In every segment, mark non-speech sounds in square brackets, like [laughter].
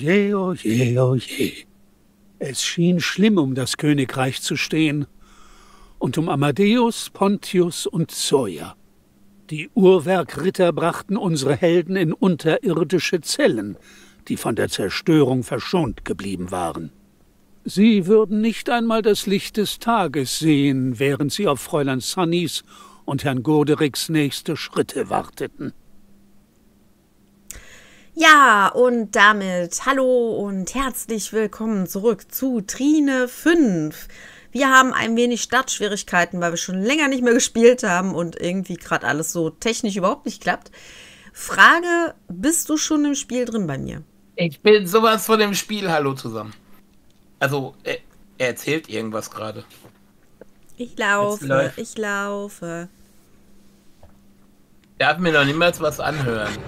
Je, oh je, oh je. Es schien schlimm um das Königreich zu stehen und um Amadeus, Pontius und Zoya. Die Uhrwerkritter brachten unsere Helden in unterirdische Zellen, die von der Zerstörung verschont geblieben waren. Sie würden nicht einmal das Licht des Tages sehen, während sie auf Fräulein Sunnys und Herrn Godericks nächste Schritte warteten. Ja, und damit hallo und herzlich willkommen zurück zu Trine 5. Wir haben ein wenig Startschwierigkeiten, weil wir schon länger nicht mehr gespielt haben und irgendwie gerade alles so technisch überhaupt nicht klappt. Frage, bist du schon im Spiel drin bei mir? Ich bin sowas von dem Spiel. Hallo zusammen. Also, er, er erzählt irgendwas gerade. Ich laufe, ich laufe. Darf mir noch niemals was anhören.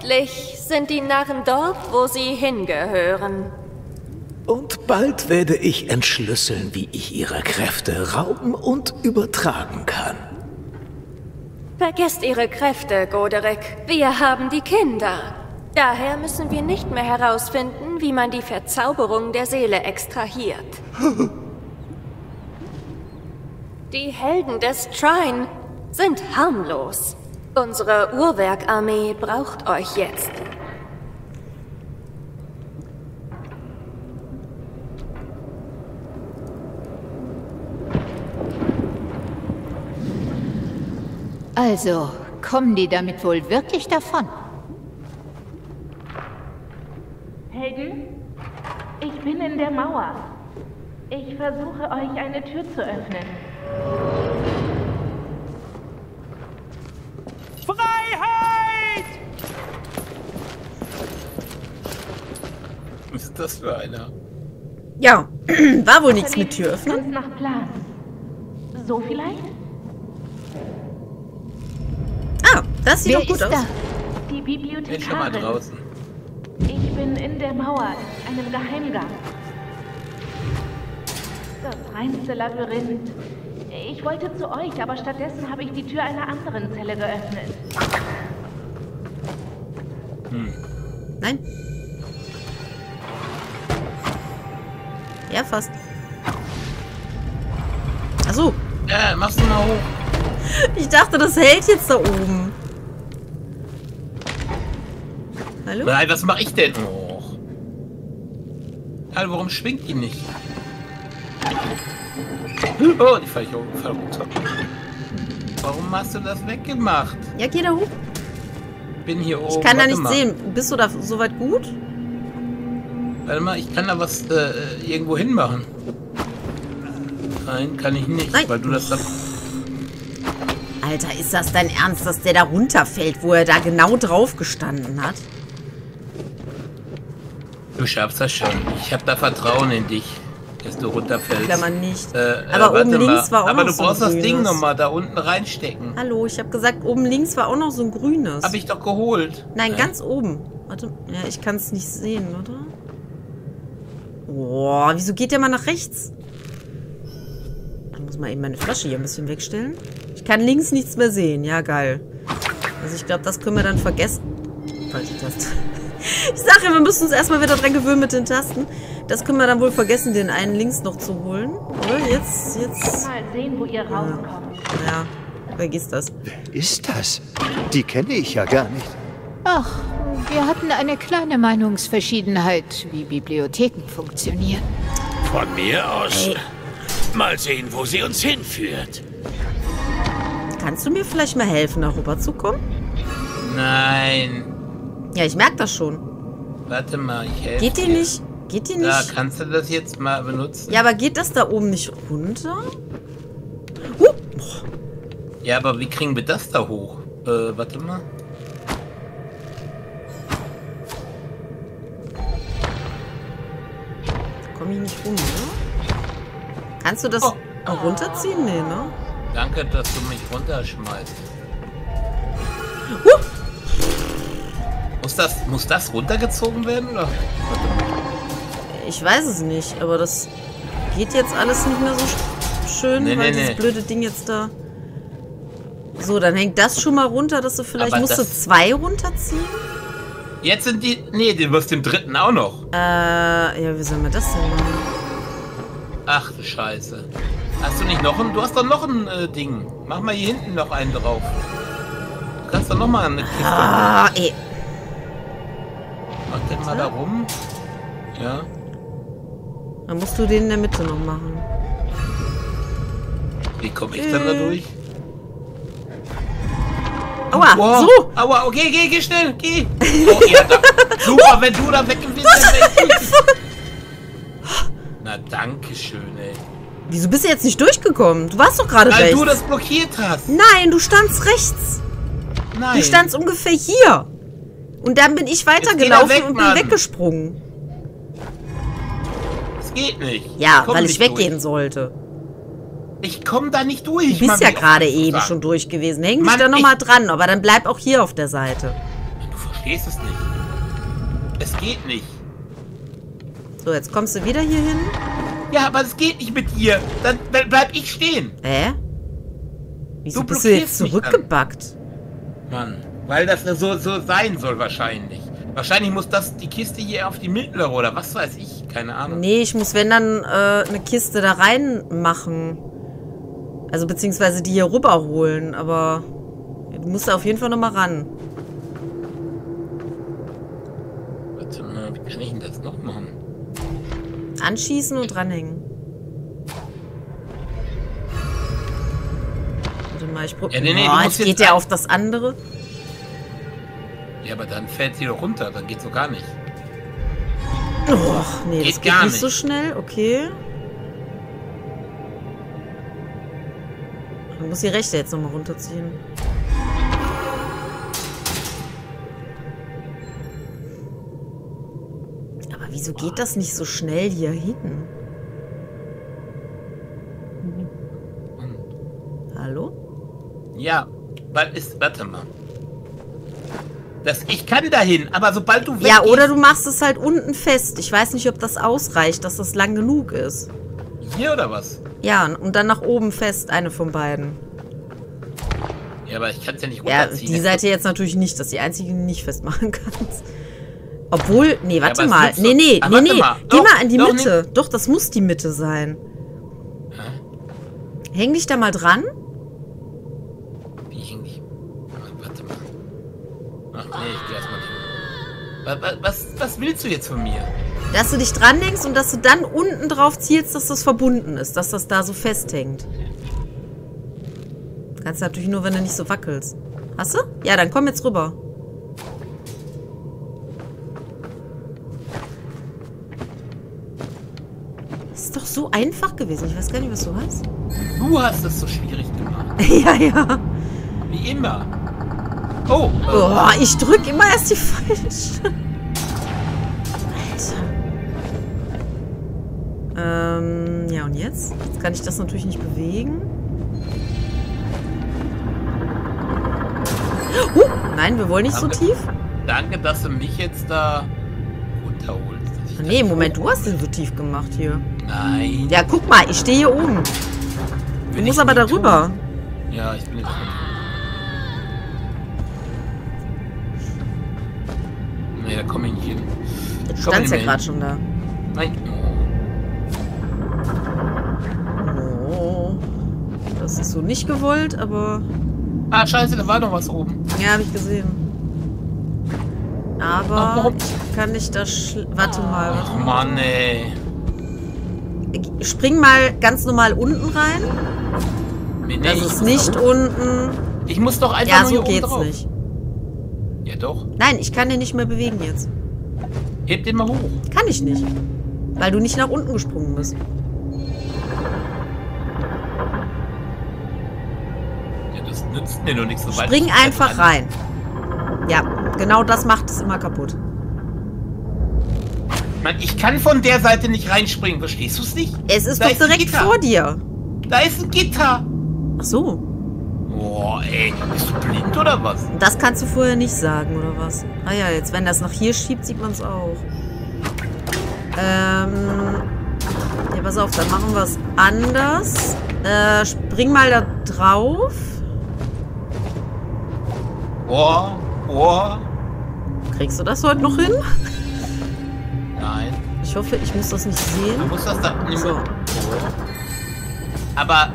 Endlich sind die Narren dort, wo sie hingehören. Und bald werde ich entschlüsseln, wie ich ihre Kräfte rauben und übertragen kann. Vergesst ihre Kräfte, Goderic. Wir haben die Kinder. Daher müssen wir nicht mehr herausfinden, wie man die Verzauberung der Seele extrahiert. [laughs] die Helden des Trine sind harmlos. Unsere Uhrwerkarmee braucht euch jetzt. Also, kommen die damit wohl wirklich davon? Helden, ich bin in der Mauer. Ich versuche euch eine Tür zu öffnen. Freiheit! Was ist das für einer? Ja, [clears throat] war wohl nichts mit Tür öffnen. nach Plan. So vielleicht? Ah, das sieht Wer doch gut ist aus. da? Die Bin schon mal Bibliothekarin. draußen. Ich bin in der Mauer, einem Geheimgang. Das reinste Labyrinth. Ich wollte zu euch, aber stattdessen habe ich die Tür einer anderen Zelle geöffnet. Nein. Ja, fast. Achso, Ja, machst du mal hoch. ich dachte, das hält jetzt da oben. Hallo? Nein, was mache ich denn? Oh. Hallo, warum schwingt die nicht? Oh, die fall ich auch fall runter. Warum hast du das weggemacht? Ja, geh da hoch. Bin hier oben. Ich kann da nicht mal. sehen. Bist du da soweit gut? Warte mal, ich kann da was äh, irgendwo hinmachen. Nein, kann ich nicht, Nein. weil du das dann. Alter, ist das dein Ernst, dass der da runterfällt, wo er da genau drauf gestanden hat? Du schaffst das schon. Ich habe da Vertrauen in dich, dass du runterfällst. Klammern nicht. Äh, äh, Aber warte oben mal. links war auch Aber noch du so ein brauchst das Ding nochmal da unten reinstecken. Hallo, ich habe gesagt, oben links war auch noch so ein grünes. Hab ich doch geholt. Nein, ganz oben. Warte, ja, ich kann es nicht sehen, oder? Boah, wieso geht der mal nach rechts? Ich muss mal eben meine Flasche hier ein bisschen wegstellen. Ich kann links nichts mehr sehen. Ja, geil. Also ich glaube, das können wir dann vergessen. Falsche Taste. Ich sage ja, wir müssen uns erstmal wieder dran gewöhnen mit den Tasten. Das können wir dann wohl vergessen, den einen links noch zu holen. Oder? Jetzt, jetzt. Mal sehen, wo ihr rauskommt. Ja, vergiss das. Ist das? Die kenne ich ja gar nicht. Ach, wir hatten eine kleine Meinungsverschiedenheit, wie Bibliotheken funktionieren. Von mir aus. Mal sehen, wo sie uns hinführt. Kannst du mir vielleicht mal helfen, da rüber zu kommen? Nein. Ja, ich merke das schon. Warte mal, ich helfe Geht die dir. nicht? Geht die nicht? kannst du das jetzt mal benutzen? Ja, aber geht das da oben nicht runter? Huh. Ja, aber wie kriegen wir das da hoch? Äh, warte mal. Komm ich nicht rum, oder? Kannst du das Oh. auch runterziehen? Nee, ne? Danke, dass du mich runterschmeißt. Huh. Muss das, muss das runtergezogen werden? Oder? Ich weiß es nicht, aber das geht jetzt alles nicht mehr so sch- schön, Nee, weil nee, dieses nee. blöde Ding jetzt da So, dann hängt das schon mal runter, dass du vielleicht... Aber musst du zwei runterziehen? Jetzt sind die. Nee, du wirst den dritten auch noch. Äh, ja, wie sollen wir das denn machen? Ach du Scheiße. Hast du nicht noch ein. Du hast doch noch ein äh, Ding. Mach mal hier hinten noch einen drauf. Du kannst doch noch mal eine Kiste. Ah, ey. Den mal da rum. Ja. Dann musst du den in der Mitte noch machen. Wie komme ich dann da durch? Aua, Wow. so! Aua, okay, geh, geh schnell, geh. [laughs] Oh, ja, da, super, wenn du da weg bist, dann wär ich gut. Na, danke schön, ey. Wieso bist du jetzt nicht durchgekommen? Du warst doch gerade Weil rechts. du das blockiert hast. Nein, du standst rechts. Nein. Du standst ungefähr hier. Und dann bin ich weitergelaufen weg, und bin Mann. weggesprungen. Das geht nicht. Ja, komm weil ich weggehen durch. sollte. Ich komme da nicht durch. Du bist ja gerade eben sagen? schon durch gewesen. Häng Mann, da nochmal ich- dran, aber dann bleib auch hier auf der Seite. Du verstehst es nicht. Es geht nicht. So, jetzt kommst du wieder hier hin. Ja, aber es geht nicht mit dir. Dann, bleib ich stehen. Hä? Wieso Du bist du jetzt mich zurückgebackt? Mann, weil das so, so sein soll wahrscheinlich. Wahrscheinlich muss das die Kiste hier auf die mittlere oder was weiß ich. Keine Ahnung. Nee, ich muss, wenn dann, äh, eine Kiste da rein machen. Also, beziehungsweise die hier rüberholen, aber du musst da auf jeden Fall nochmal ran. Warte mal, wie kann ich denn das noch machen? Anschießen und dranhängen. Warte mal, ich probiere. Ja, nee, nee, oh, jetzt geht der auf das andere. Ja, aber dann fällt sie doch runter. Dann geht's so gar nicht. Och, nee, das Geht geht gar nicht so nicht. schnell. Okay. Man muss die rechte jetzt nochmal runterziehen. Aber wieso geht das nicht so schnell hier hin? Hallo? Ja, weil es. Warte mal. Das, ich kann dahin, aber sobald du weg Ja, oder du machst es halt unten fest. Ich weiß nicht, ob das ausreicht, dass das lang genug ist. Hier oder was? Ja, und dann nach oben fest, eine von beiden. Ja, aber ich kann es ja nicht Ja, runterziehen. die Seite jetzt natürlich nicht. Das ist die einzige, die du nicht festmachen [laughs] kannst. Obwohl, nee, warte es mal. Nee, nee, Ah, nee, nee. mal. Geh Doch, mal in die doch, Mitte. Doch, das muss die Mitte sein. Häng dich da mal dran. Was, was willst du jetzt von mir? Dass du dich dran hängst und dass du dann unten drauf zielst, dass das verbunden ist. Dass das da so festhängt. Kannst du natürlich nur, wenn du nicht so wackelst. Hast du? Ja, dann komm jetzt rüber. Das ist doch so einfach gewesen. Ich weiß gar nicht, was du hast. Du hast es so schwierig gemacht. [laughs] ja, ja. Wie immer. Oh, Oh, ich drück immer erst die falsche. Alter. Ähm, ja und jetzt? Jetzt kann ich das natürlich nicht bewegen. Uh, nein, wir wollen nicht so Danke. tief. danke, dass du mich jetzt da runterholst. Nee, Moment, du hast den so tief gemacht hier. Nein. Ja, guck mal, ich stehe hier oben. Du will musst aber darüber. tun. Ja, ich bin jetzt. Nicht ja gerade schon da. Nein. Oh. Das ist so nicht gewollt, aber... Ah, scheiße, da war noch was oben. Ja, habe ich gesehen. Aber ich kann nicht da Warte mal. Ach Mann, ey. Spring mal ganz normal unten rein. Nee, nee, Das ich ist nicht unten. Ich muss doch einfach Ja, nur so geht's drauf. nicht. Ja, doch. Nein, ich kann den nicht mehr bewegen jetzt. Heb den mal hoch. Kann ich nicht. Weil du nicht nach unten gesprungen bist. Ja, das nützt mir nur nichts. sobald Spring ich da einfach rein. Ja, genau das macht es immer kaputt. Mann, ich kann von der Seite nicht reinspringen. Verstehst du es nicht? Es ist Da doch ist direkt vor dir. Da ist ein Gitter. Ach so. Boah, ey. Bist du blind oder was? Das kannst du vorher nicht sagen, oder was? Ah ja, jetzt, wenn das nach hier schiebt, sieht man es auch. Ähm. Ja, pass auf, dann machen wir es anders. Äh, spring mal da drauf. Ohr, Ohr. Kriegst du das heute noch hin? Nein. Ich hoffe, ich muss das nicht Du sehen. musst das da nicht So. Aber,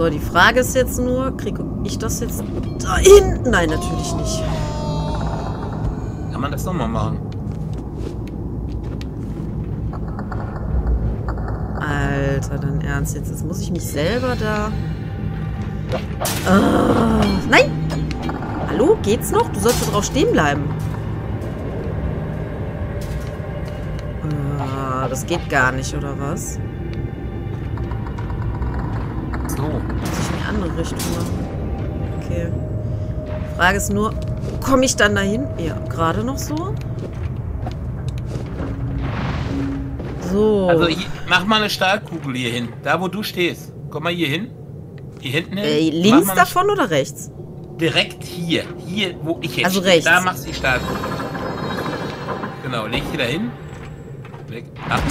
So, die Frage ist jetzt nur, kriege ich das jetzt da hinten? Nein, natürlich nicht. kann man das nochmal machen. Alter, dann ernst jetzt. Jetzt muss ich mich selber da... Ah, nein! Hallo, geht's noch? Du sollst da drauf stehen bleiben. Ah, das geht gar nicht, oder was? So. Muss ich in die andere Richtung machen? Okay. Frage ist nur, komme ich dann dahin? Ja, gerade noch so. So. Also, hier, mach mal eine Stahlkugel hier hin. Da, wo du stehst. Komm mal hier hin. Hier hinten hin. äh, links davon oder rechts? Direkt hier. Hier, wo ich jetzt Also rechts. Da machst du die Stahlkugel. Genau, leg die da hin. Leg. Ab.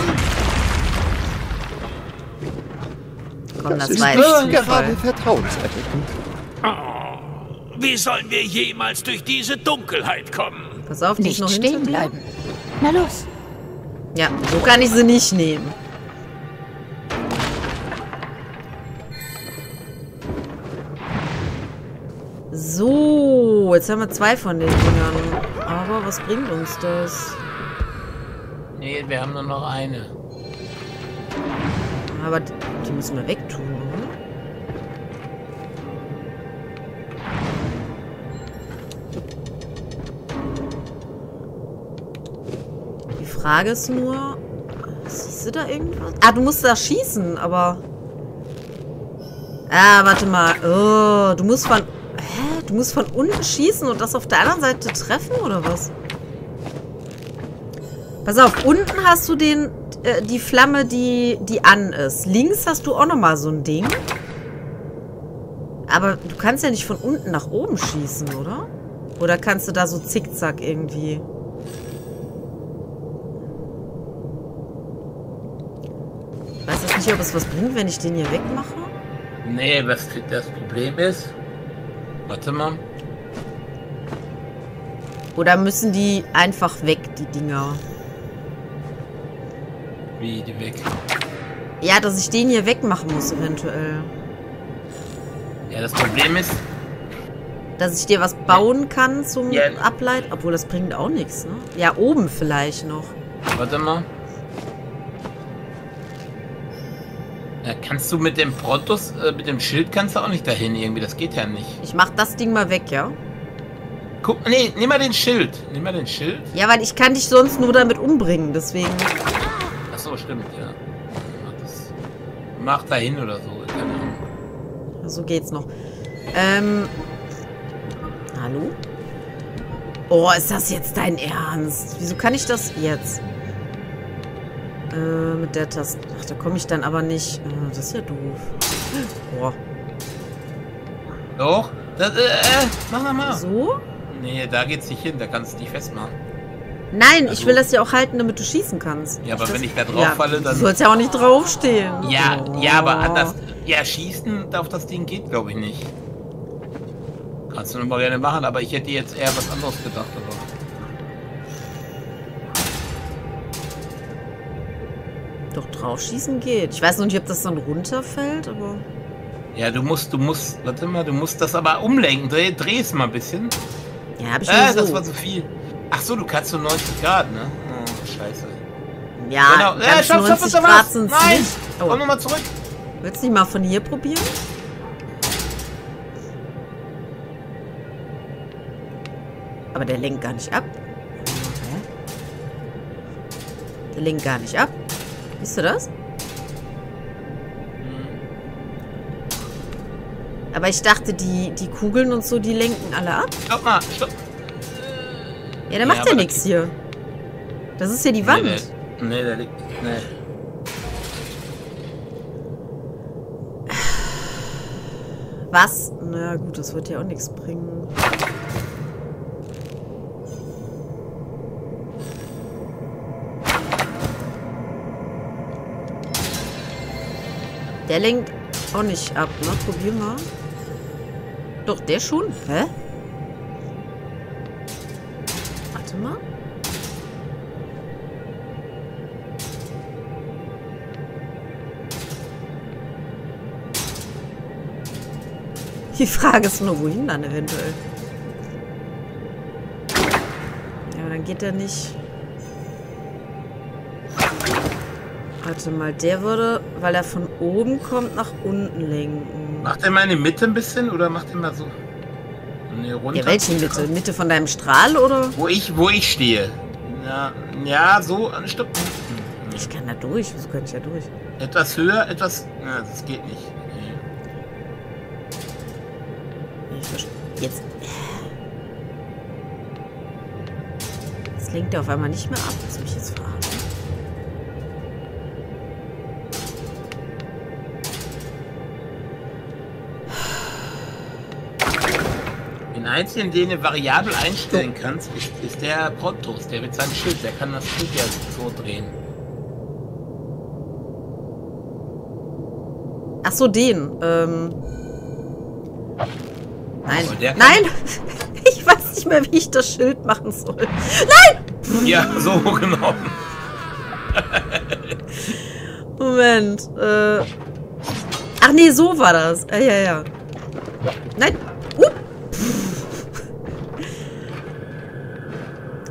Komm, das, Das ist war nicht jetzt gerade Zufall. vertrauenserweckend. Wie sollen wir jemals durch diese Dunkelheit kommen? Pass auf, die ist Nicht noch stehen bleiben. Na los. Ja, so kann ich sie nicht nehmen. So, jetzt haben wir zwei von den Dingern. Aber was bringt uns das? Nee, wir haben nur noch eine. Aber die müssen wir wegtun, oder? Die Frage ist nur... Siehst du da irgendwas? Ah, du musst da schießen, aber... Ah, warte mal. Oh, du musst von... Hä? Du musst von unten schießen und das auf der anderen Seite treffen, oder was? Pass auf, unten hast du den, äh, die Flamme, die, die an ist. Links hast du auch nochmal so ein Ding. Aber du kannst ja nicht von unten nach oben schießen, oder? Oder kannst du da so zickzack irgendwie... Ich weiß jetzt nicht, ob es was bringt, wenn ich den hier wegmache. Nee, was das Problem ist. Warte mal. Oder müssen die einfach weg, die Dinger? Wie die weg. Ja, dass ich den hier wegmachen muss, eventuell. Ja, das Problem ist, Dass ich dir was bauen kann zum Ja. Ableiten. Obwohl, das bringt auch nichts, ne? Ja, oben vielleicht noch. warte mal. Ja, kannst du mit dem Protos, äh, mit dem Schild kannst du auch nicht dahin irgendwie, das geht ja nicht. Ich mach das Ding mal weg, ja? Guck, nee, nimm mal den Schild. Nimm mal den Schild. Ja, weil ich kann dich sonst nur damit umbringen, deswegen. Stimmt, ja. Mach. Mach dahin oder so, keine Ahnung. So geht's noch. Ähm. Hallo? Oh, ist das jetzt dein Ernst? Wieso kann ich das jetzt? Äh, mit der Taste. Ach, da komme ich dann aber nicht. Äh, das ist ja doof. Boah. Doch? Das, äh, äh, mach mal mal. So? Nee, da geht's nicht hin, da kannst du nicht festmachen. Nein, ich Also- will das ja auch halten, damit du schießen kannst. Ja, aber das, wenn ich da drauf ja, falle, dann- Du sollst ja auch nicht draufstehen. Ja, Oh. ja, aber anders. Ja, schießen auf das Ding geht, glaube ich, nicht. Kannst du mal gerne machen, aber ich hätte jetzt eher was anderes gedacht. Aber. Doch draufschießen geht. Ich weiß noch nicht, ob das dann runterfällt, aber. Ja, du musst, du musst, warte mal, du musst das aber umlenken. Dreh, dreh es mal ein bisschen. Ja, hab ich Äh, das so. war zu viel. Ach so, du kannst so 90 Grad, ne? Oh, scheiße. ja, genau. ganz Äh, stopp, stopp, 90 stopp, Grad sind's Nein! nicht. Oh. Komm nochmal zurück. Willst du nicht mal von hier probieren? Aber der lenkt gar nicht ab. Der lenkt gar nicht ab. Siehst du das? Aber ich dachte, die, die Kugeln und so, die lenken alle ab. Stopp mal, stopp. Ja, der Ja, macht ja nichts hier. Das ist ja die Wand. Nee, der, nee, der liegt. Nee. Was? Na gut, das wird ja auch nichts bringen. Der lenkt auch nicht ab, ne? Probier mal. Doch, der schon. Hä? Die Frage ist nur, wohin dann eventuell. Ja, aber dann geht er nicht... Warte mal, der würde, weil er von oben kommt, nach unten lenken. Macht er mal in die Mitte ein bisschen oder macht er mal so? Nee, runter. Ja, welche Mitte? Mitte von deinem Strahl oder? Wo ich, wo ich stehe. Ja, ja, so ein Stück. Ich kann da durch. Wieso könnte ich ja durch? Etwas höher, etwas. Ja, das geht nicht. Jetzt. Jetzt lenkt er auf einmal nicht mehr ab. Lass mich jetzt verarschen. Den einzigen, den du variabel einstellen kannst, ist, ist der Pontus, der mit seinem Schild. Der kann das Schild ja so drehen. Ach so, den. Ähm. Nein. Nein! [laughs] Ich weiß nicht mehr, wie ich das Schild machen soll. Nein! Ja, so [laughs] genau. Moment. Äh. Ach nee, so war das. Ja, ja, ja. Nein. Uh.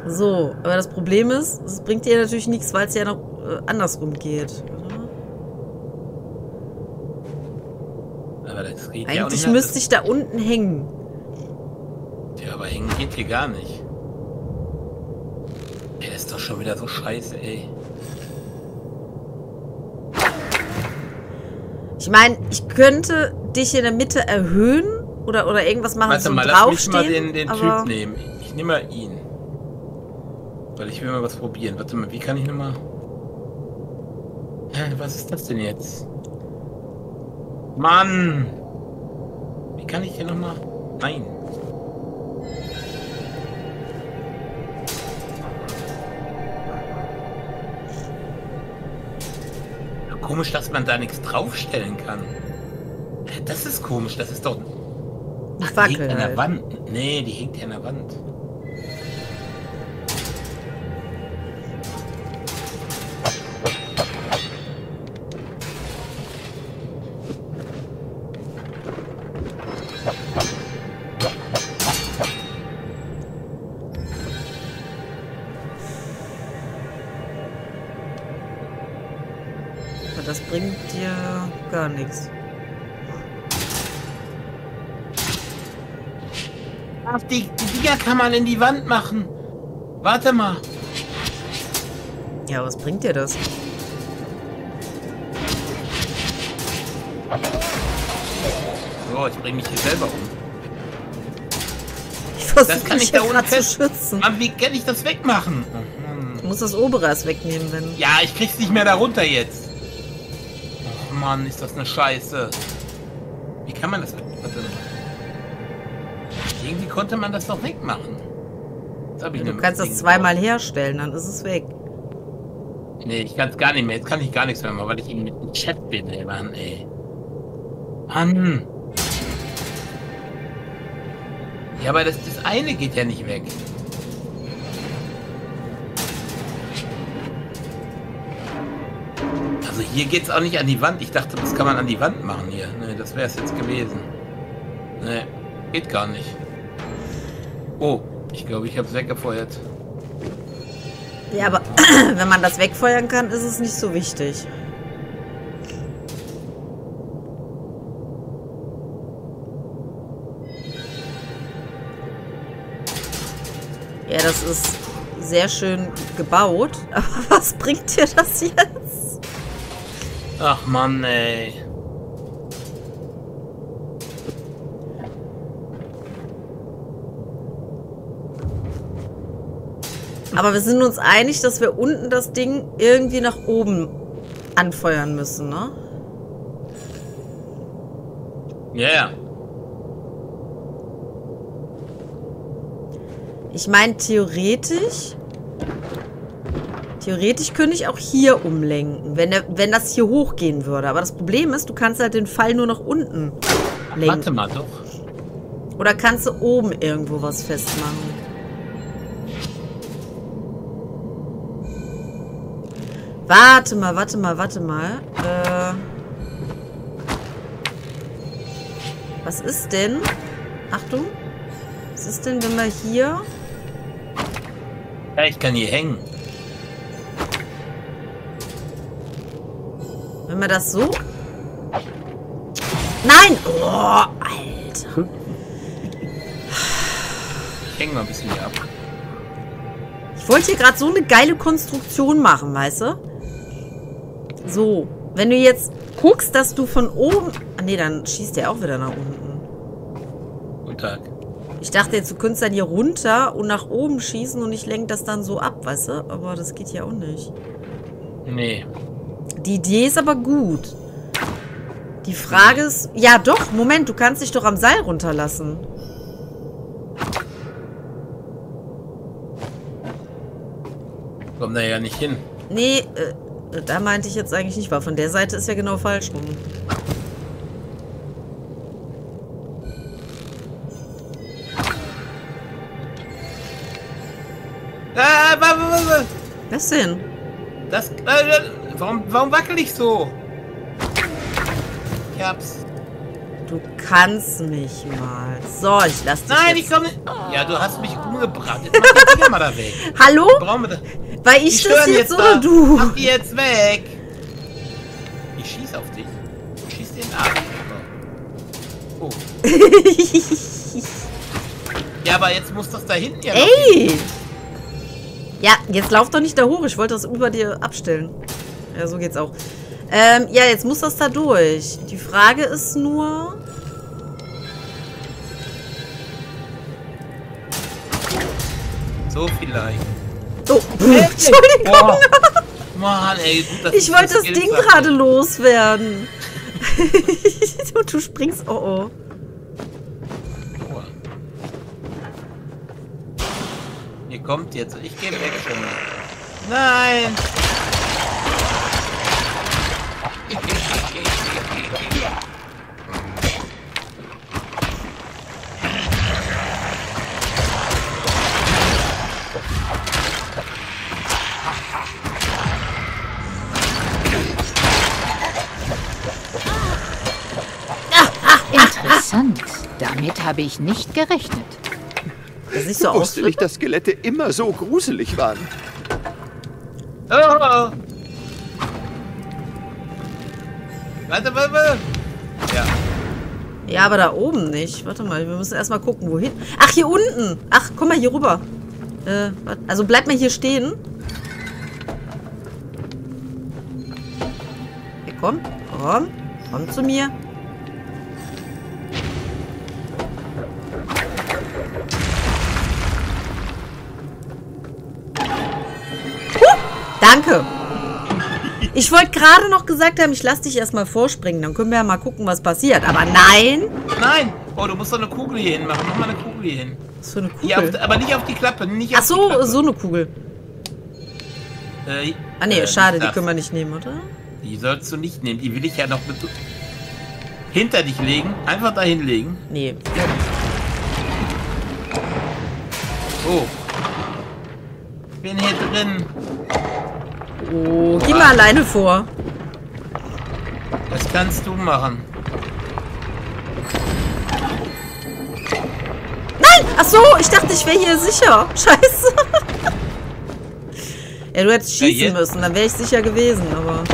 So, aber das Problem ist, es bringt dir natürlich nichts, weil es ja noch äh, andersrum geht. Aber das geht ja auch Eigentlich müsste ich da unten hängen. Ja, aber hängen geht hier gar nicht. Der ist doch schon wieder so scheiße, ey. Ich meine, ich könnte dich in der Mitte erhöhen oder, oder irgendwas machen Warte zum mal, lass mich Draufstehen. mal den, den Typ nehmen. Ich nehme mal ihn. Weil ich will mal was probieren. Warte mal, wie kann ich nochmal... Hä, was ist das denn jetzt? Mann! Kann ich hier nochmal... Nein. Komisch, dass man da nichts draufstellen kann. Das ist komisch, das ist doch... Eine Die hängt Fackel an der halt. Wand. Nee, die hängt ja an der Wand. Bringt dir gar nichts. Ach, die, die Dinger kann man in die Wand machen. Warte mal. Ja, was bringt dir das? So, ich bringe mich hier selber um. Ich versuche Das kann mich ich da grad zu schützen. Mann, wie kann ich das wegmachen? Oh, Mann. Du musst das obere erst wegnehmen, wenn... Ja, ich krieg's nicht mehr darunter jetzt. Mann, ist das eine Scheiße. Wie kann man das? Warte. Irgendwie konnte man das doch wegmachen. Ich Du kannst das zweimal herstellen, dann ist es weg. Nee, ich kann es gar nicht mehr. Jetzt kann ich gar nichts mehr machen, weil ich eben mit dem Chat bin, ey, Mann, ey. Mann. Ja, aber das, das eine geht ja nicht weg. Also hier geht's auch nicht an die Wand. Ich dachte, das kann man an die Wand machen hier. Nee, das wäre es jetzt gewesen. Nee, geht gar nicht. Oh, ich glaube, ich habe es weggefeuert. Ja, aber [clears throat] wenn man das wegfeuern kann, ist es nicht so wichtig. Ja, das ist sehr schön gebaut. [laughs] Aber was bringt dir das jetzt? Ach Mann, ey. Aber wir sind uns einig, dass wir unten das Ding irgendwie nach oben anfeuern müssen, ne? Ja, ja. Ich meine, theoretisch... Theoretisch könnte ich auch hier umlenken, wenn, der, wenn das hier hochgehen würde. Aber das Problem ist, du kannst halt den Pfeil nur nach unten lenken. Warte mal doch. Oder kannst du oben irgendwo was festmachen? Warte mal, warte mal, warte mal. Äh, was ist denn? Achtung. Was ist denn, wenn wir hier... Ja, ich kann hier hängen. Wenn wir das so... Nein! Oh, Alter. Ich hänge mal ein bisschen hier ab. Ich wollte hier gerade so eine geile Konstruktion machen, weißt du? So. Wenn du jetzt guckst, dass du von oben... Ah, nee, dann schießt der auch wieder nach unten. Guten Tag. Ich dachte jetzt, du könntest dann hier runter und nach oben schießen und ich lenke das dann so ab, weißt du? Aber das geht ja auch nicht. Nee. Die Idee ist aber gut. Die Frage ist... Ja, doch. Moment, du kannst dich doch am Seil runterlassen. Komm da ja nicht hin. Nee, äh, da meinte ich jetzt eigentlich nicht, weil von der Seite ist ja genau falsch rum. Wa- Was denn? Das, äh, warum, warum wackel ich so? Ich hab's. Du kannst mich mal. So, ich lass dich Nein, jetzt. ich komme nicht. Ja, du hast mich umgebracht. Jetzt mach Dinger mal da weg. [laughs] Hallo? Da. Weil ich das jetzt da. oder du? Mach die jetzt weg. Ich schieß auf dich. Schieß den ab. Oh. [laughs] ja, aber jetzt muss das da hinten ja noch. Ey! Ja, jetzt lauf doch nicht da hoch. Ich wollte das über dir abstellen. Ja, so geht's auch. Ähm, ja, jetzt muss das da durch. Die Frage ist nur... So vielleicht. Oh, [laughs] Entschuldigung. Boah. Mann, ey. Dass Ich wollte das Skills Ding gerade loswerden. Und [laughs] du springst... Oh, oh. Kommt jetzt. Ich gehe weg schon. Nein. Interessant. Damit habe ich nicht gerechnet. Sieht so Ich wusste aus. nicht, dass Skelette immer so gruselig waren. Oh. Warte, warte, warte. Ja. Ja, aber da oben nicht. Warte mal, wir müssen erstmal gucken, wohin. Ach, hier unten. Ach, komm mal hier rüber. Äh, also bleib mal hier stehen. Hier, komm. Komm. Komm zu mir. Danke. Ich wollte gerade noch gesagt haben, ich lasse dich erstmal vorspringen. Dann können wir ja mal gucken, was passiert. Aber nein. Nein. Oh, du musst doch eine Kugel hier hinmachen. Mach mal eine Kugel hier hin. Für eine auf, Kugel. aber nicht auf die Klappe. Nicht Ach auf die so, so eine Kugel. Äh, Ah nee, äh, schade, die das. können wir nicht nehmen, oder? Die sollst du nicht nehmen. Die will ich ja noch mit hinter dich legen. Einfach dahin legen. Nee. Oh. Bin hier drin. Oh, geh mal alleine vor. Das kannst du machen. Nein! Ach so, ich dachte, ich wäre hier sicher. Scheiße. [laughs] Ja, du hättest Ja, schießen jetzt- müssen, dann wäre ich sicher gewesen, aber...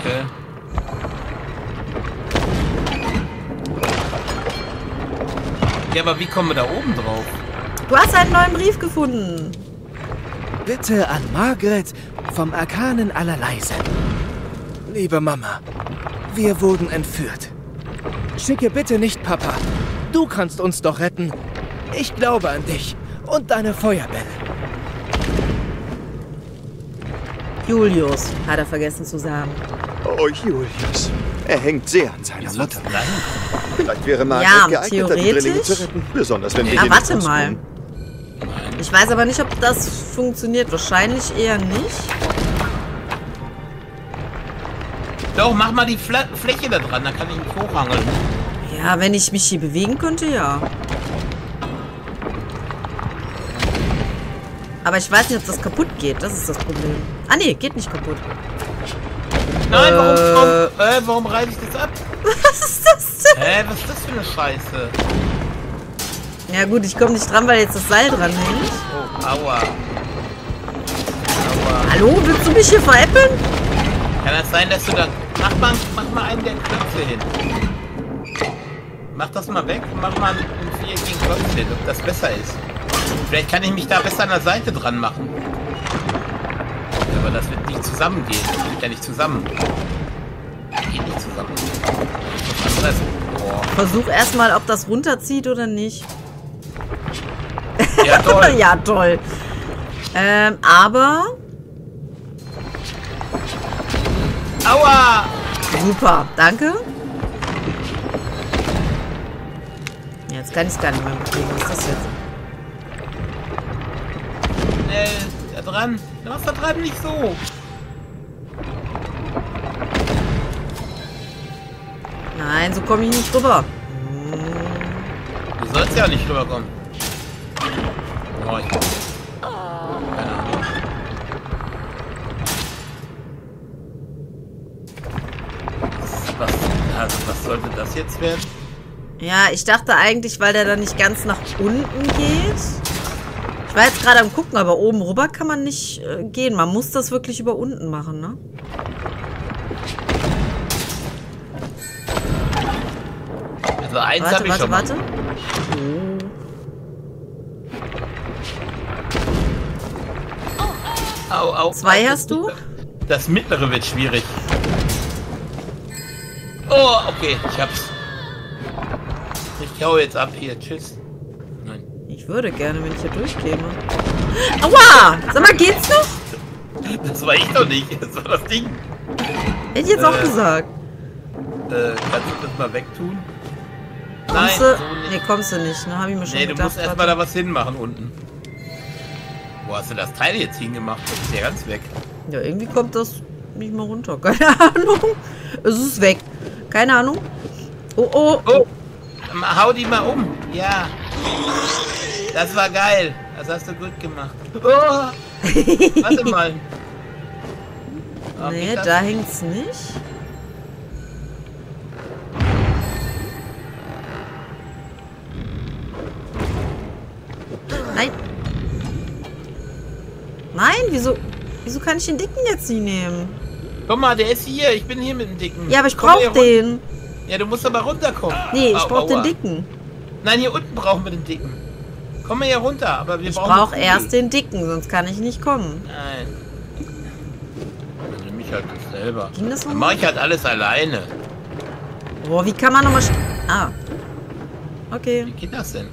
Okay. Ja, aber wie kommen wir da oben drauf? Du hast einen neuen Brief gefunden. Bitte an Margaret vom Arkanen allerlei senden. Liebe Mama, wir wurden entführt. Schicke bitte nicht Papa. Du kannst uns doch retten. Ich glaube an dich und deine Feuerbälle. Julius, hat er vergessen zu sagen. Oh, Julius. Er hängt sehr an seiner Mutter. Nein. Vielleicht wäre Margaret Ja, geeigneter, die Drillinge zu retten. Besonders wenn wir Ja, hier warte mal. rauskommen. Ich weiß aber nicht, ob das funktioniert. Wahrscheinlich eher nicht. Doch, mach mal die Fla Fläche da dran, dann kann ich mich hochhangeln. Ja, wenn ich mich hier bewegen könnte, ja. Aber ich weiß nicht, ob das kaputt geht. Das ist das Problem. Ah, nee, geht nicht kaputt. Nein, warum, Äh. warum, äh, warum reiße ich das ab? [laughs] Was ist das denn? Hä, was ist das für eine Scheiße? Ja gut, ich komme nicht dran, weil jetzt das Seil dran hängt. Oh, aua. Aua. Hallo, willst du mich hier veräppeln? Kann das sein, dass du da... Mach mal, mach mal einen der Knöpfe hin. Mach das mal weg und mach mal einen viereckigen Knopf hin, ob das besser ist. Vielleicht kann ich mich da besser an der Seite dran machen. Aber das wird nicht zusammengehen. Das geht ja nicht zusammen. Geht nicht zusammen. Versuch erstmal, ob das runterzieht oder nicht. [laughs] Ja, toll. [laughs] ja, toll. Ähm, aber... Aua! Super, danke. Jetzt kann ich es gar nicht mehr bewegen. Was ist das jetzt? Schnell, da dran. Du machst da dran nicht so. Nein, so komme ich nicht rüber. Du sollst ja nicht rüberkommen. Oh, ich... Keine Ahnung. Was, also, was sollte das jetzt werden? Ja, ich dachte eigentlich, weil der dann nicht ganz nach unten geht. Ich war jetzt gerade am gucken, aber oben rüber kann man nicht äh, gehen. Man muss das wirklich über unten machen, ne? Also eins Warte, habe ich warte, schon mal. warte. Au, au, Zwei hast du? Das mittlere wird schwierig. Oh, okay, ich hab's. Ich hau jetzt ab hier. Tschüss. Nein. Ich würde gerne, wenn ich hier durchkäme. Aua! Sag mal, geht's noch? Das war ich doch nicht. Das war das Ding. Hätte ich jetzt auch Äh. gesagt. Äh, kannst du das mal wegtun? Kommst Nein, du? so nicht. nee, kommst du nicht. Ne, hab ich mir schon Nee, du gedacht. musst erstmal da was hinmachen unten. Wo hast du das Teil jetzt hingemacht? Das ist ja ganz weg. Ja, irgendwie kommt das nicht mal runter. [laughs] Keine Ahnung. Es ist weg. Keine Ahnung. Oh, oh. Oh! Hau die mal um. Ja. Das war geil. Das hast du gut gemacht. Oh! [laughs] Warte mal. Ah, nee, da hängt's nicht. Wieso, wieso kann ich den dicken jetzt nicht nehmen? Guck mal, der ist hier. Ich bin hier mit dem Dicken. Ja, aber ich brauch den. Ja, du musst aber runterkommen. Nee, ich Au, brauch den aua. dicken. Nein, hier unten brauchen wir den Dicken. Komm mal hier runter, aber wir Ich brauchen... brauch den erst den dicken, sonst kann ich nicht kommen. Nein. Dann nehme ich halt selber. Ging das Dann mache ich halt alles alleine. Boah, wie kann man nochmal... Ah. Okay. Wie geht das denn?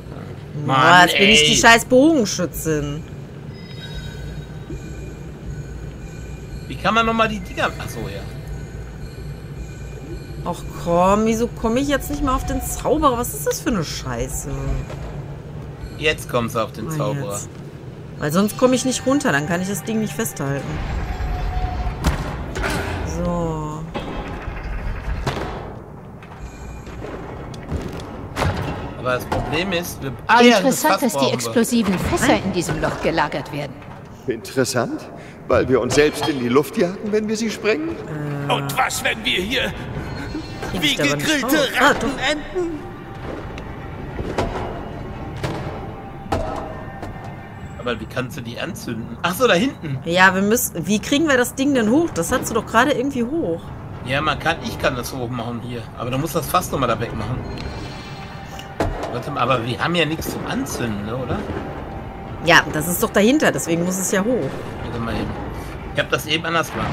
Boah, jetzt bin ich ey. die scheiß Bogenschützin. Kann man nochmal die Dinger... Achso, ja. Ach komm, wieso komme ich jetzt nicht mal auf den Zauberer? Was ist das für eine Scheiße? Jetzt kommst du auf den Oh, Zauberer. jetzt. Weil sonst komme ich nicht runter, dann kann ich das Ding nicht festhalten. So. Aber das Problem ist... Wir, ah, ja, das Interessant, dass die explosiven Fässer in diesem Loch gelagert werden. Interessant, weil wir uns selbst in die Luft jagen, wenn wir sie sprengen. Und was, wenn wir hier wie gegrillte. Ah, Ratten enden? Aber wie kannst du die anzünden? Achso, da hinten. Ja, wir müssen. Wie kriegen wir das Ding denn hoch? Das hast du doch gerade irgendwie hoch. Ja, man kann... Ich kann das hoch machen hier. Aber du musst das Fass nochmal da wegmachen. Warte mal, aber wir haben ja nichts zum Anzünden, oder? Ja, das ist doch dahinter, deswegen muss es ja hoch. Warte mal eben. Ich habe das eben anders gemacht.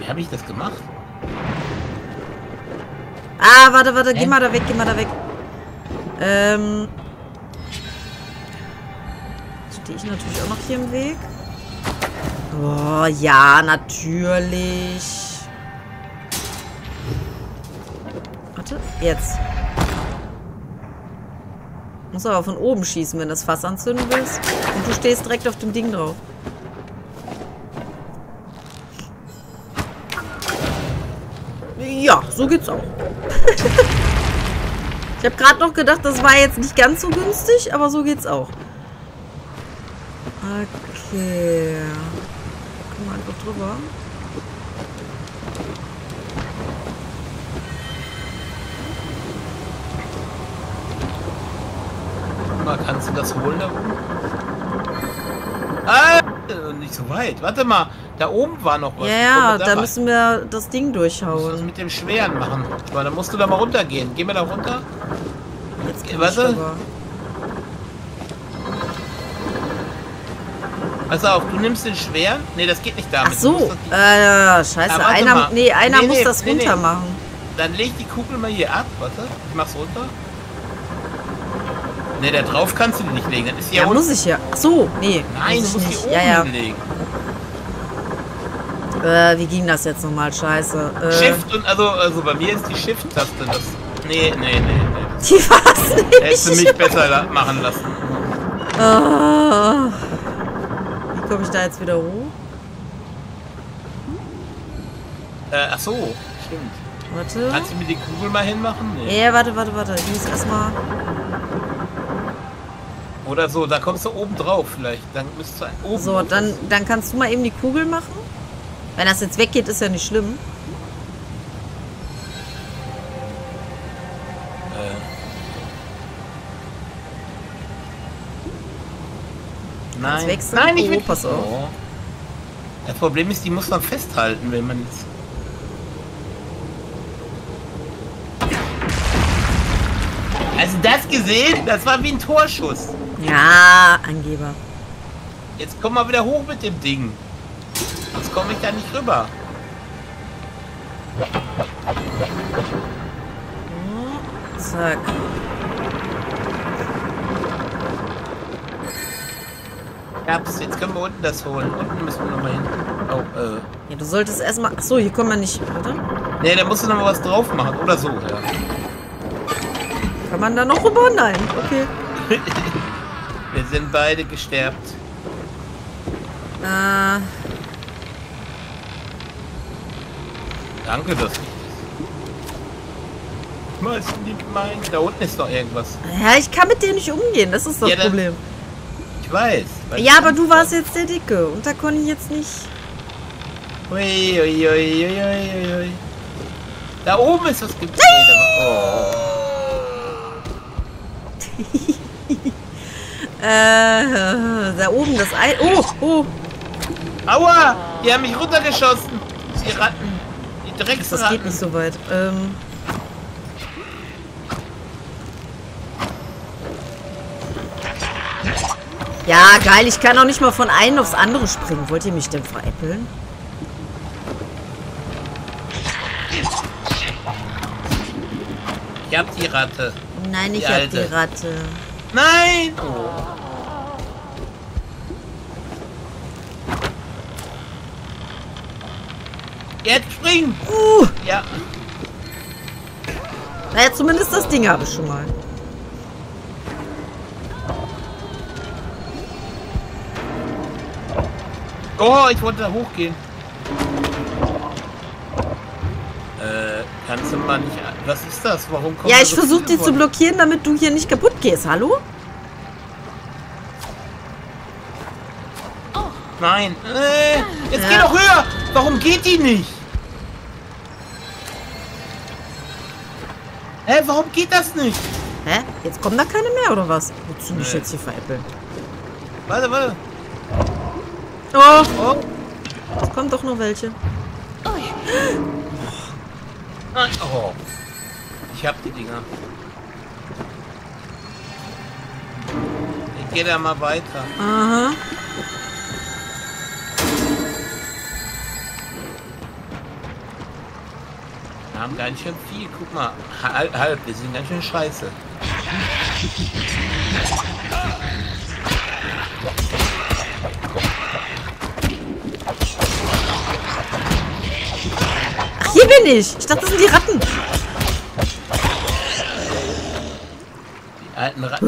Wie habe ich das gemacht? Ah, warte, warte, geh mal da weg, geh mal da weg. Ähm. Stehe ich natürlich auch noch hier im Weg. Oh, ja, natürlich. Warte, jetzt. Muss aber von oben schießen, wenn du das Fass anzünden willst. Und du stehst direkt auf dem Ding drauf. Ja, so geht's auch. [laughs] Ich habe gerade noch gedacht, das war jetzt nicht ganz so günstig, aber so geht's auch. Okay. Kommen wir einfach drüber. Mal, kannst du das holen da oben? Ah, nicht so weit. Warte mal, da oben war noch was. Ja, da rein? müssen wir das Ding Musst du das durchhauen. mit dem Schweren machen. Aber dann musst du da mal runtergehen. Gehen wir da runter? Jetzt kann Warte. Pass auf, du nimmst den schweren. Nee, das geht nicht damit. Ach so, äh, scheiße. Ah, einer, nee, einer Nee, muss nee, das nee. runter machen. Dann leg die Kugel mal hier ab. Warte, ich mach's runter. Nee, da drauf kannst du die nicht legen. Das ist Ja, ja, muss ich ja. Ach so, nee. Nein, muss du ich musst nicht. die oben Ja, ja. legen. Äh, wie ging das jetzt nochmal? Scheiße. Äh, Shift und also, also bei mir ist die Shift-Taste das. Nee, nee, nee, nee. Die war's Hättest du nicht. mich besser la machen lassen. Ah. Wie komme ich da jetzt wieder hoch? Äh, ach so, stimmt. Warte. Kannst du mir die Kugel mal hinmachen? Nee. Ja, warte, warte, warte. Ich muss erstmal. Oder so, da kommst du oben drauf vielleicht. Dann müsstest du oben. So, dann, dann kannst du mal eben die Kugel machen. Wenn das jetzt weggeht, ist ja nicht schlimm. Äh. Nein, wechseln. nein, ich Oh, will pass auf. Oh. Das Problem ist, die muss man festhalten, wenn man jetzt. Also das gesehen, das war wie ein Torschuss. Ja, Angeber. Jetzt komm mal wieder hoch mit dem Ding. Sonst komme ich da nicht rüber. Zack. Herbst, jetzt können wir unten das holen. Unten müssen wir nochmal hin. Oh, äh. Ja, du solltest erstmal. Achso, hier kommen wir nicht. Warte. Nee, da musst du nochmal was drauf machen. Oder so, ja. Kann man da noch rüber? Nein. Okay. [laughs] Wir sind beide gesterbt. Äh, Danke, dass ich Was lieb mein? Da unten ist doch irgendwas. ja, ich kann mit dir nicht umgehen. Das ist das Ja, dann- Problem. Ich weiß. Ja, aber du warst jetzt der Dicke. Und da konnte ich jetzt nicht. Ui, ui, ui, ui, ui, ui. Da oben ist was gibt. Nee, da war, Äh, da oben das Ei. Oh, oh. Aua! Die haben mich runtergeschossen. Die Ratten. Die Das Drecksratten. geht nicht so weit. Ähm. Ja, geil. Ich kann auch nicht mal von einem aufs andere springen. Wollt ihr mich denn veräppeln? Ich hab die Ratte. Nein, ich Die hab Alte. die Ratte. Nein! Jetzt springen! Uh, Ja. naja, zumindest das Ding habe ich schon mal. Oh, ich wollte da hochgehen. Äh, kannst du mal nicht. Was ist das? Warum kommt Ja, ich so versuche die zu blockieren, damit du hier nicht kaputt gehst. Hallo? Nein. Äh, jetzt Ja. geh doch höher! Warum geht die nicht? Hä, warum geht das nicht? Hä? Jetzt kommen da keine mehr, oder was? Wozu mich Nee. jetzt hier veräppeln? Warte, warte. Oh, Oh, es kommen doch noch welche. nein. Oh. Ich hab die Dinger. Ich geh da mal weiter. Aha. Wir haben ganz schön viel. Guck mal. Halb, halb. Wir sind ganz schön scheiße. Ach, hier bin ich. Ich dachte, das sind die Ratten. Die alten Ratten.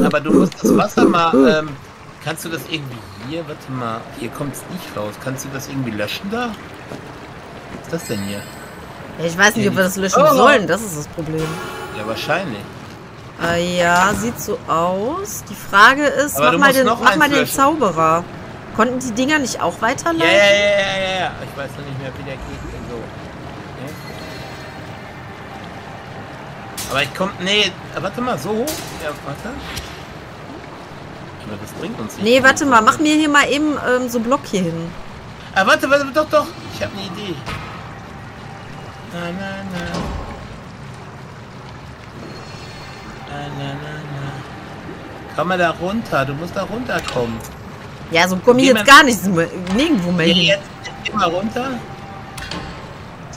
Aber du musst das Wasser mal. Ähm, kannst du das irgendwie hier? Warte mal. Hier kommt es nicht raus. Kannst du das irgendwie löschen da? Was ist das denn hier? Ich weiß nicht, ob wir das löschen Oh. sollen. Das ist das Problem. Ja, wahrscheinlich. Äh, ja, sieht so aus. Die Frage ist, Aber mach mal, den, mach mal den löschen. Zauberer. Konnten die Dinger nicht auch weiterleiten? ja, ja, ja, ja, ja. Ich weiß noch nicht mehr, wie der geht. Aber ich komm. Nee, warte mal, so hoch? Ja, warte. Aber das bringt uns nicht. Nee, warte mal, mach mir hier mal eben ähm, so Block hier hin. Ah, warte, warte, doch, doch. Ich habe eine Idee. Na, na, na. Na, na, na, na. Komm mal da runter. Du musst da runterkommen. Ja, so komme ich jetzt gar nicht nirgendwo mehr Geh hin. jetzt, geh mal runter.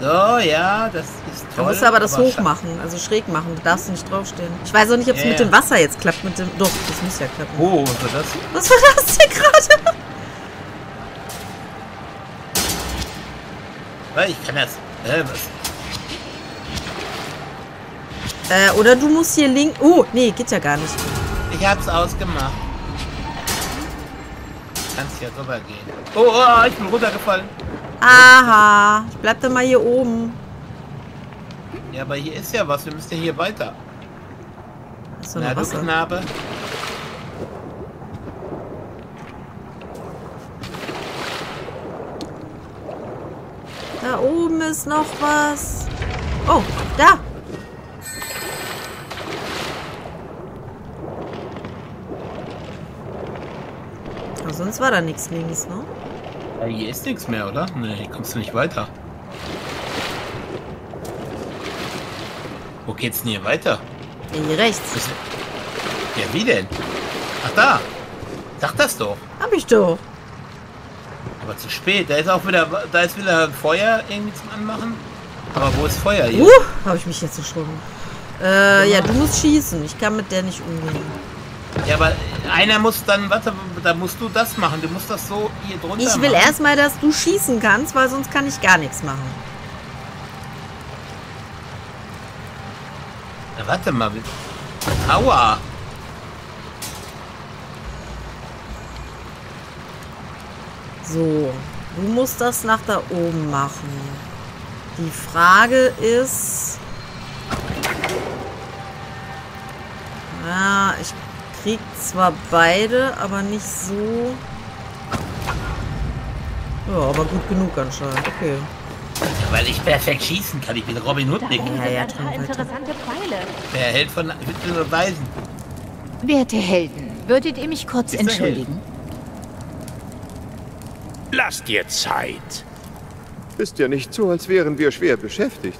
So, ja, das ist toll. musst du aber das hoch scha- machen, also schräg machen. Da darfst du nicht draufstehen. Ich weiß auch nicht, ob es Ja, mit dem Wasser jetzt klappt. Mit dem. Doch, das muss ja klappen. Oh, so das. Was war das denn gerade? Weil ich kann das. Äh, was? Äh, oder du musst hier link. Oh, nee, geht ja gar nicht. Ich hab's ausgemacht. Kannst ja rübergehen. Oh, oh, ich bin runtergefallen. Aha. Ich bleib dann mal hier oben. Ja, aber hier ist ja was. Wir müssen ja hier weiter. Doch Na, noch du Wasser. Knabe. Da oben ist noch was. Oh, da. Aber sonst war da nichts links, ne? Ja, hier ist nichts mehr, oder? Nee, hier kommst du nicht weiter. Wo geht's denn hier weiter? Ja, hier rechts. Ja, wie denn? Ach, da. Sag das doch. Hab ich doch. Aber zu spät. Da ist auch wieder, da ist wieder Feuer irgendwie zum Anmachen. Aber wo ist Feuer hier? Uh, habe ich mich jetzt erschrocken. Äh, ja, du musst schießen. Ich kann mit der nicht umgehen. Ja, aber einer muss dann, warte, da musst du das machen. Du musst das so hier drunter Ich will machen. erstmal, dass du schießen kannst, weil sonst kann ich gar nichts machen. Ja, warte mal. Aua. So, du musst das nach da oben machen. Die Frage ist... Ja, ich krieg zwar beide, aber nicht so... Ja, aber gut genug anscheinend. Okay. Weil ich perfekt schießen kann. Ich bin Robin Hood Nick. Ja, ja, Traumweite. interessante Pfeile. Der Held von Witwen und Weisen. Werte Helden, würdet ihr mich kurz Ist entschuldigen? Lass dir Zeit. Ist ja nicht so, als wären wir schwer beschäftigt.